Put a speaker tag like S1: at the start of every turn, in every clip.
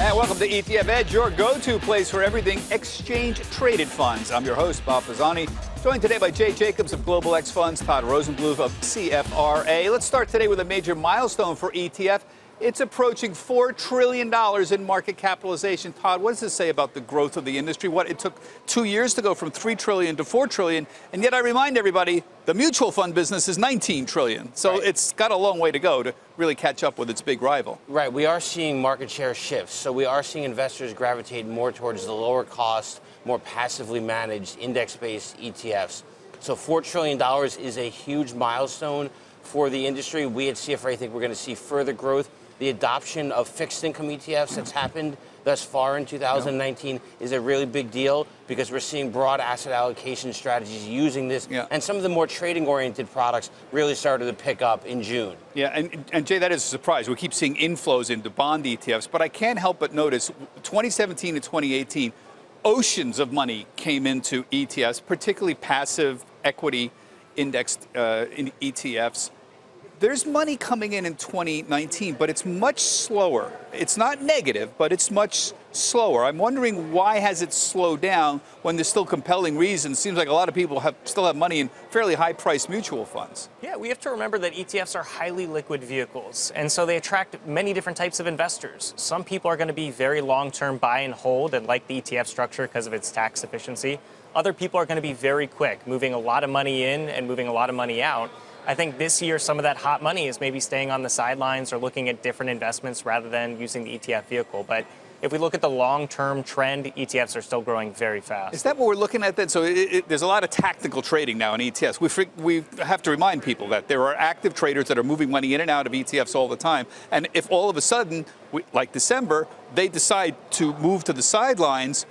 S1: And welcome to ETF Edge, your go-to place for everything exchange-traded funds. I'm your host, Bob Pisani, joined today by Jay Jacobs of Global X Funds, Todd Rosenbluth of CFRA. Let's start today with a major milestone for ETF. It's approaching $4 trillion in market capitalization. Todd, what does this say about the growth of the industry? What it took two years to go from 3 trillion to 4 trillion. and yet I remind everybody the mutual fund business is 19 trillion. So right. it's got a long way to go to really catch up with its big rival.
S2: Right. We are seeing market share shifts. So we are seeing investors gravitate more towards the lower cost, more passively managed index-based ETFs. So $4 trillion is a huge milestone for the industry. We at CFRA think we're going to see further growth the adoption of fixed income ETFs that's happened thus far in 2019 yeah. is a really big deal because we're seeing broad asset allocation strategies using this. Yeah. And some of the more trading oriented products really started to pick up in June.
S1: Yeah, and, and Jay, that is a surprise. We keep seeing inflows into bond ETFs, but I can't help but notice 2017 and 2018, oceans of money came into ETFs, particularly passive equity indexed uh, in ETFs there's money coming in in 2019, but it's much slower. It's not negative, but it's much slower. I'm wondering why has it slowed down when there's still compelling reasons? Seems like a lot of people have still have money in fairly high-priced mutual funds.
S3: Yeah, we have to remember that ETFs are highly liquid vehicles, and so they attract many different types of investors. Some people are going to be very long-term buy and hold and like the ETF structure because of its tax efficiency. Other people are going to be very quick, moving a lot of money in and moving a lot of money out. I think this year some of that hot money is maybe staying on the sidelines or looking at different investments rather than using the ETF vehicle. But if we look at the long-term trend, ETFs are still growing very fast.
S1: Is that what we're looking at then? So it, it, there's a lot of tactical trading now in ETFs. We, we have to remind people that there are active traders that are moving money in and out of ETFs all the time. And if all of a sudden, like December, they decide to move to the sidelines,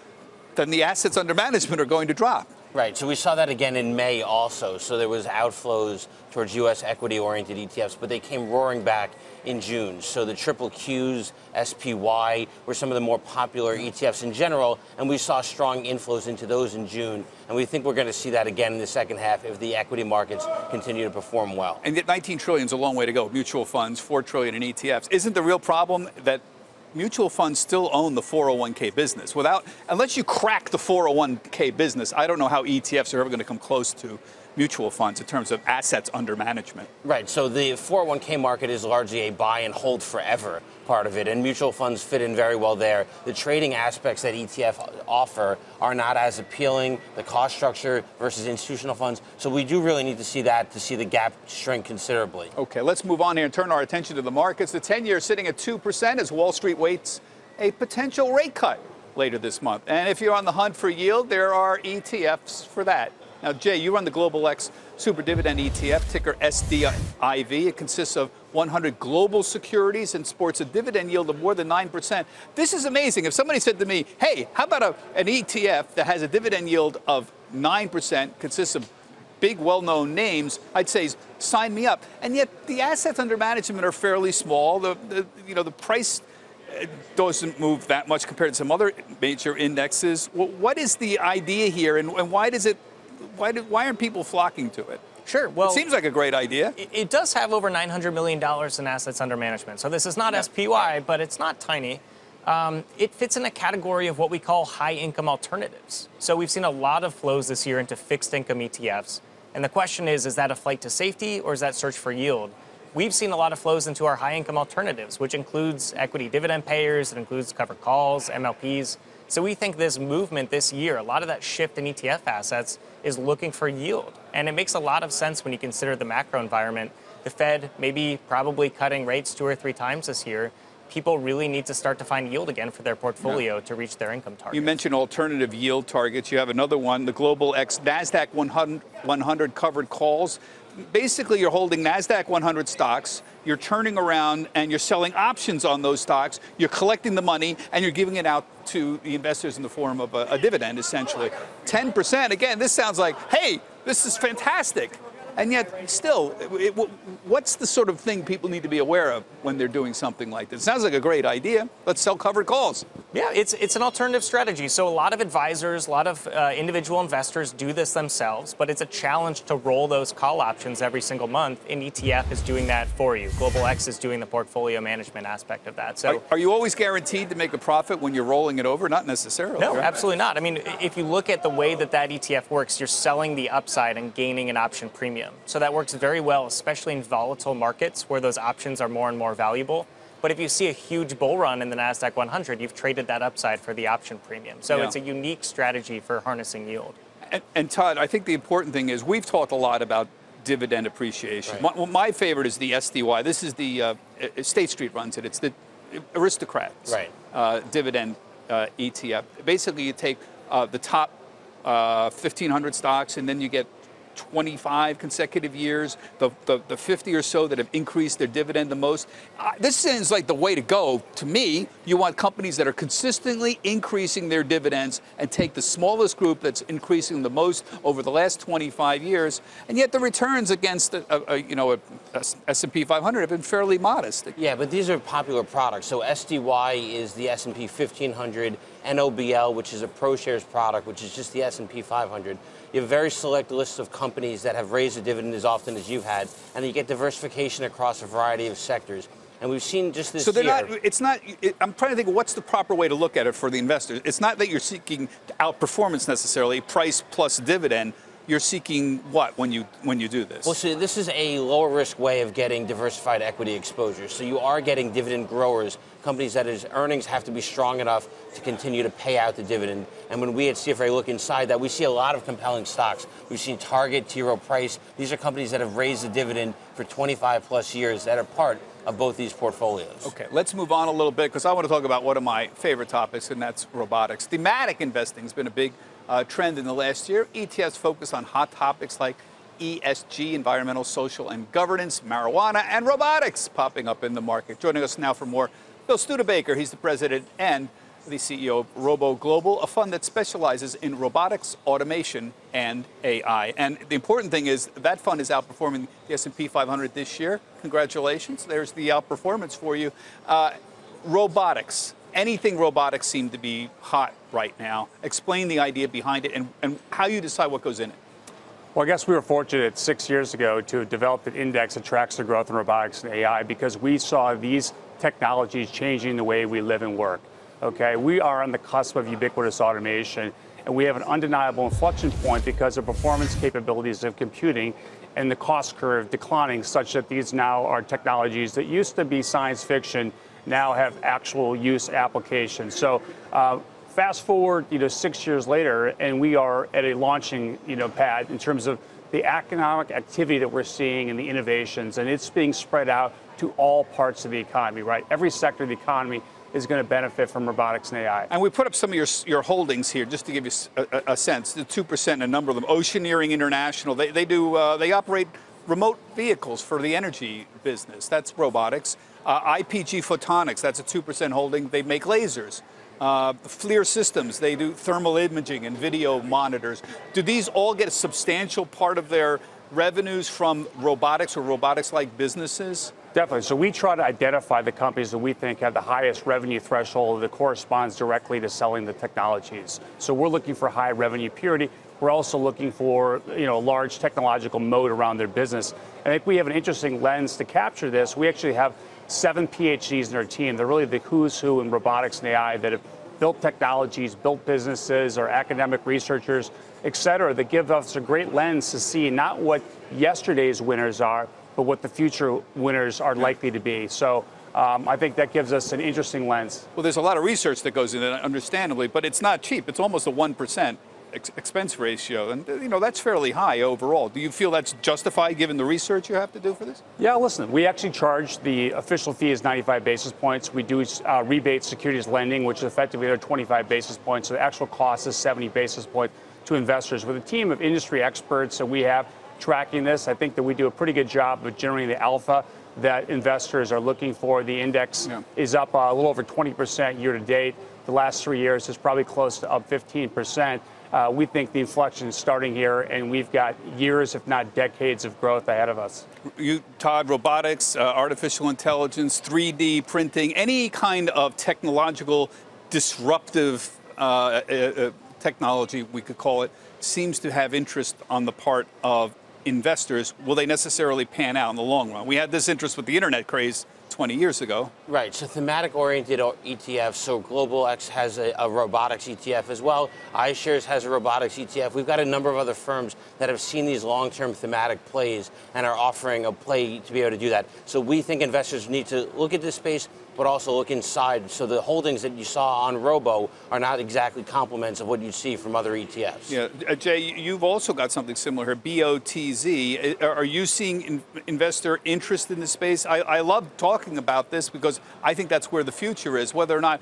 S1: then the assets under management are going to drop.
S2: Right. So we saw that again in May also. So there was outflows towards U.S. equity-oriented ETFs, but they came roaring back in June. So the triple Qs, SPY were some of the more popular ETFs in general, and we saw strong inflows into those in June. And we think we're going to see that again in the second half if the equity markets continue to perform well.
S1: And yet 19 trillion is a long way to go. Mutual funds, 4 trillion in ETFs. Isn't the real problem that mutual funds still own the 401k business. Without, unless you crack the 401k business, I don't know how ETFs are ever going to come close to mutual funds in terms of assets under management.
S2: Right. So the 401k market is largely a buy and hold forever part of it, and mutual funds fit in very well there. The trading aspects that ETF offer are not as appealing, the cost structure versus institutional funds. So we do really need to see that to see the gap shrink considerably.
S1: Okay, let's move on here and turn our attention to the markets. The 10 year sitting at 2% as Wall Street waits a potential rate cut later this month. And if you're on the hunt for yield, there are ETFs for that. Now, Jay, you run the Global X Super Dividend ETF, ticker SDIV. It consists of 100 global securities and sports a dividend yield of more than 9%. This is amazing. If somebody said to me, hey, how about a, an ETF that has a dividend yield of 9%, consists of big, well-known names, I'd say sign me up. And yet the assets under management are fairly small. The, the you know the price uh, doesn't move that much compared to some other major indexes. Well, what is the idea here, and why does it why, do, why aren't people flocking to it?
S3: Sure. Well,
S1: it seems like a great idea.
S3: It, does have over $900 million in assets under management. So this is not yeah. SPY, but it's not tiny. Um, it fits in a category of what we call high income alternatives. So we've seen a lot of flows this year into fixed income ETFs. And the question is, is that a flight to safety or is that search for yield? We've seen a lot of flows into our high income alternatives, which includes equity dividend payers, it includes covered calls, MLPs. So we think this movement this year, a lot of that shift in ETF assets is looking for yield. And it makes a lot of sense when you consider the macro environment. The Fed maybe probably cutting rates two or three times this year. People really need to start to find yield again for their portfolio yeah. to reach their income target.
S1: You mentioned alternative yield targets. You have another one, the Global X NASDAQ 100, 100 covered calls basically you're holding NASDAQ 100 stocks, you're turning around and you're selling options on those stocks, you're collecting the money, and you're giving it out to the investors in the form of a, a dividend, essentially. 10%, again, this sounds like, hey, this is fantastic. And yet, still, it, it, what's the sort of thing people need to be aware of when they're doing something like this? Sounds like a great idea. Let's sell covered calls.
S3: Yeah, it's it's an alternative strategy. So a lot of advisors, a lot of uh, individual investors do this themselves, but it's a challenge to roll those call options every single month. An ETF is doing that for you. Global X is doing the portfolio management aspect of that. So
S1: are, are you always guaranteed to make a profit when you're rolling it over? Not necessarily.
S3: No,
S1: right?
S3: absolutely not. I mean, if you look at the way that that ETF works, you're selling the upside and gaining an option premium. So that works very well, especially in volatile markets where those options are more and more valuable. But if you see a huge bull run in the NASDAQ 100, you've traded that upside for the option premium. So
S1: Yeah.
S3: it's a unique strategy for harnessing yield.
S1: And, and Todd, I think the important thing is we've talked a lot about dividend appreciation.
S2: Right.
S1: My, well, my favorite is the SDY. This is the uh, uh, State Street runs it. It's the aristocrats
S2: Right.
S1: uh, dividend uh, ETF. Basically, you take uh, the top uh, 1,500 stocks, and then you get 25 consecutive years, the, the, the 50 or so that have increased their dividend the most. Uh, this seems like the way to go. To me, you want companies that are consistently increasing their dividends and take the smallest group that's increasing the most over the last 25 years, and yet the returns against a, a, a, you know a, S&P 500 have been fairly modest.
S2: Yeah, but these are popular products. So SDY is the S&P 1500, NOBL, which is a ProShares product, which is just the S&P 500. You have a very select list of companies that have raised a dividend as often as you've had, and you get diversification across a variety of sectors. And we've seen just this
S1: So they're
S2: year.
S1: not. It's not. It, I'm trying to think. of What's the proper way to look at it for the investors? It's not that you're seeking outperformance necessarily, price plus dividend. You're seeking what when you when you do this?
S2: Well, so this is a lower risk way of getting diversified equity exposure. So you are getting dividend growers, companies that is earnings have to be strong enough to continue to pay out the dividend. And when we at CFRA look inside that, we see a lot of compelling stocks. We've seen Target, T. Rowe Price. These are companies that have raised the dividend for 25 plus years that are part of both these portfolios.
S1: Okay, let's move on a little bit because I want to talk about one of my favorite topics, and that's robotics. Thematic investing has been a big uh, trend in the last year. ETFs focus on hot topics like ESG, environmental, social, and governance, marijuana, and robotics popping up in the market. Joining us now for more, Bill Studebaker. He's the president and the CEO of Robo Global, a fund that specializes in robotics, automation, and AI. And the important thing is that fund is outperforming the S&P 500 this year. Congratulations! There's the outperformance for you. Uh, robotics, anything robotics seem to be hot right now. Explain the idea behind it and, and how you decide what goes in it.
S4: Well, I guess we were fortunate six years ago to develop an index that tracks the growth in robotics and AI because we saw these technologies changing the way we live and work. Okay, we are on the cusp of ubiquitous automation, and we have an undeniable inflection point because of performance capabilities of computing and the cost curve declining, such that these now are technologies that used to be science fiction now have actual use applications. So. Uh, fast forward, you know, six years later, and we are at a launching, you know, pad in terms of the economic activity that we're seeing and the innovations, and it's being spread out to all parts of the economy, right? Every sector of the economy is going to benefit from robotics and AI.
S1: And we put up some of your, your holdings here just to give you a sense. The 2% and a number of them. Oceaneering International, they, they do, uh, they operate remote vehicles for the energy business. That's robotics. Uh, IPG Photonics, that's a 2% holding. They make lasers. Uh, FLIR Systems, they do thermal imaging and video monitors. Do these all get a substantial part of their revenues from robotics or robotics like businesses?
S4: Definitely. So we try to identify the companies that we think have the highest revenue threshold that corresponds directly to selling the technologies. So we're looking for high revenue purity. We're also looking for you know a large technological moat around their business. I think we have an interesting lens to capture this. We actually have seven PhDs in our team. They're really the who's who in robotics and AI that have built technologies, built businesses, or academic researchers, et cetera, that give us a great lens to see not what yesterday's winners are, but what the future winners are likely to be. So um, I think that gives us an interesting lens.
S1: Well, there's a lot of research that goes into it, understandably, but it's not cheap. It's almost a 1% ex- expense ratio. And, you know, that's fairly high overall. Do you feel that's justified given the research you have to do for this?
S4: Yeah, listen, we actually charge the official fee is 95 basis points. We do uh, rebate securities lending, which is effectively are 25 basis points. So the actual cost is 70 basis points to investors. With a team of industry experts that we have tracking this, I think that we do a pretty good job of generating the alpha that investors are looking for. The index
S1: Yeah.
S4: is up uh, a little over 20% year to date. The last three years is probably close to up 15%. Uh, we think the inflection is starting here, and we've got years, if not decades, of growth ahead of us.
S1: You, Todd, robotics, uh, artificial intelligence, 3D printing, any kind of technological disruptive uh, uh, uh, technology, we could call it, seems to have interest on the part of investors. Will they necessarily pan out in the long run? We had this interest with the internet craze 20 years ago.
S2: Right, so thematic oriented ETFs. So Global X has a, a, robotics ETF as well. iShares has a robotics ETF. We've got a number of other firms that have seen these long term thematic plays and are offering a play to be able to do that. So we think investors need to look at this space but also look inside. So the holdings that you saw on Robo are not exactly complements of what you'd see from other ETFs.
S1: Yeah, uh, Jay, you've also got something similar here, BOTZ. Uh, are you seeing in investor interest in this space? I, I love talking about this because I think that's where the future is. Whether or not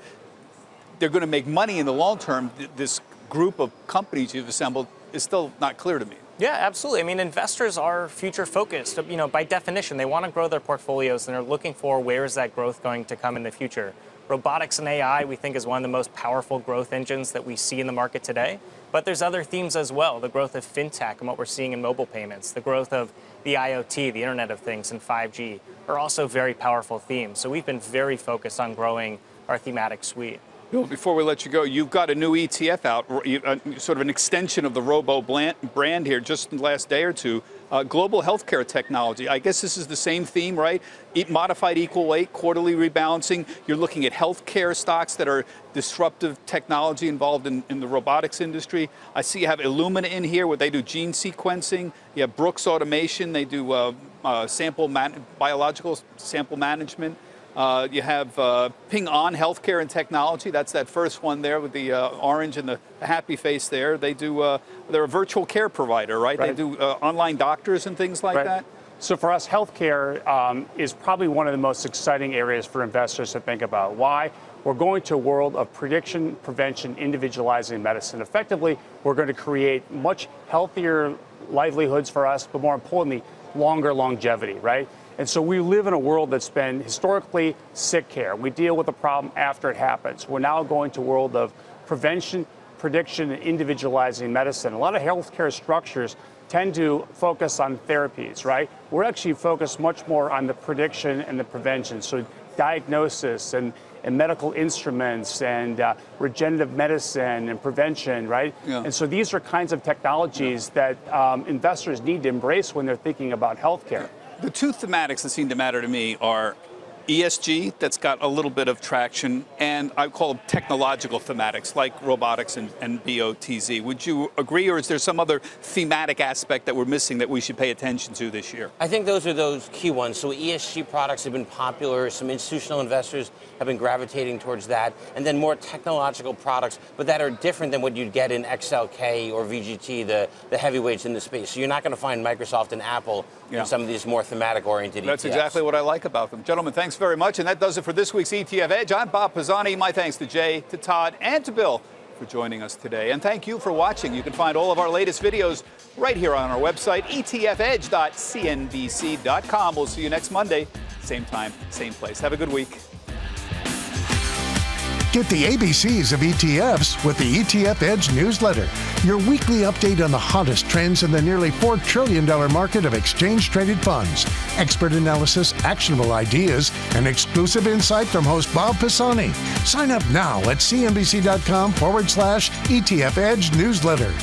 S1: they're going to make money in the long term, this group of companies you've assembled is still not clear to me.
S3: Yeah, absolutely. I mean, investors are future focused. You know, by definition, they want to grow their portfolios and they're looking for where is that growth going to come in the future. Robotics and AI, we think, is one of the most powerful growth engines that we see in the market today. But there's other themes as well. The growth of fintech and what we're seeing in mobile payments, the growth of the IoT, the Internet of Things, and 5G are also very powerful themes. So we've been very focused on growing our thematic suite.
S1: Before we let you go, you've got a new ETF out, uh, sort of an extension of the Robo brand here just in the last day or two. Uh, global healthcare technology. I guess this is the same theme, right? modified equal weight, quarterly rebalancing. You're looking at healthcare stocks that are disruptive technology involved in, in the robotics industry. I see you have Illumina in here where they do gene sequencing. You have Brooks Automation, they do uh, uh sample biological sample management. Uh, you have uh, Ping An Healthcare and Technology. That's that first one there with the uh, orange and the happy face there. They do. Uh, they're a virtual care provider, right? right. They do uh, online doctors and things like right. that.
S4: So for us, healthcare um, is probably one of the most exciting areas for investors to think about. Why? We're going to a world of prediction, prevention, individualizing medicine. Effectively, we're going to create much healthier livelihoods for us, but more importantly, longer longevity, right? And so we live in a world that's been historically sick care. We deal with the problem after it happens. We're now going to a world of prevention, prediction, and individualizing medicine. A lot of healthcare structures tend to focus on therapies, right? We're actually focused much more on the prediction and the prevention. So diagnosis and, and medical instruments and uh, regenerative medicine and prevention, right? Yeah. And so these are kinds of technologies yeah. that um, investors need to embrace when they're thinking about healthcare.
S1: The two thematics that seem to matter to me are ESG that's got a little bit of traction, and I call them technological thematics like robotics and, and, BOTZ. Would you agree, or is there some other thematic aspect that we're missing that we should pay attention to this year?
S2: I think those are those key ones. So ESG products have been popular. Some institutional investors have been gravitating towards that, and then more technological products, but that are different than what you'd get in XLK or VGT, the, the heavyweights in the space. So you're not going to find Microsoft and Apple yeah. in some of these more thematic-oriented
S1: That's ETFs. exactly what I like about them. Gentlemen, thanks very much, and that does it for this week's ETF Edge. I'm Bob Pisani. My thanks to Jay, to Todd, and to Bill for joining us today. And thank you for watching. You can find all of our latest videos right here on our website, etfedge.cnbc.com. We'll see you next Monday, same time, same place. Have a good week.
S5: Get the ABCs of ETFs with the ETF Edge newsletter, your weekly update on the hottest trends in the nearly $4 trillion market of exchange traded funds, expert analysis, actionable ideas, and exclusive insight from host Bob Pisani. Sign up now at cnbc.com forward slash ETF Edge newsletter.